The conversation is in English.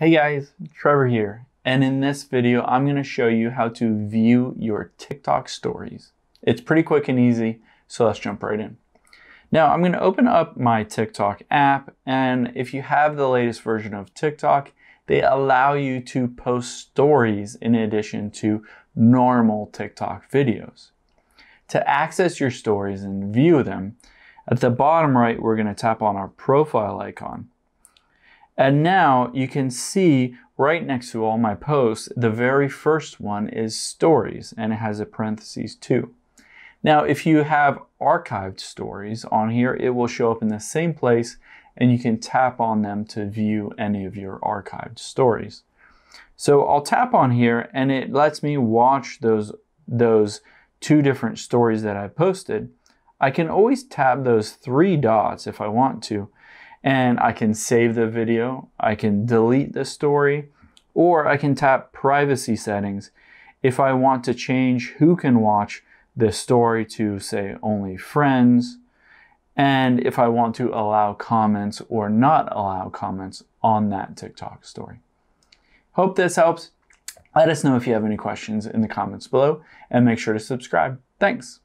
Hey guys, Trevor here, and in this video I'm going to show you how to view your TikTok stories. It's pretty quick and easy, so let's jump right in. Now I'm going to open up my TikTok app, and if you have the latest version of TikTok, they allow you to post stories in addition to normal TikTok videos. To access your stories and view them, at the bottom right we're going to tap on our profile icon. And now you can see right next to all my posts, the very first one is stories and it has a parentheses too. Now, if you have archived stories on here, it will show up in the same place and you can tap on them to view any of your archived stories. So I'll tap on here and it lets me watch those, those two different stories that I posted. I can always tap those three dots if I want to and I can save the video, I can delete the story, or I can tap privacy settings if I want to change who can watch the story to say only friends, and if I want to allow comments or not allow comments on that TikTok story. Hope this helps. Let us know if you have any questions in the comments below and make sure to subscribe. Thanks.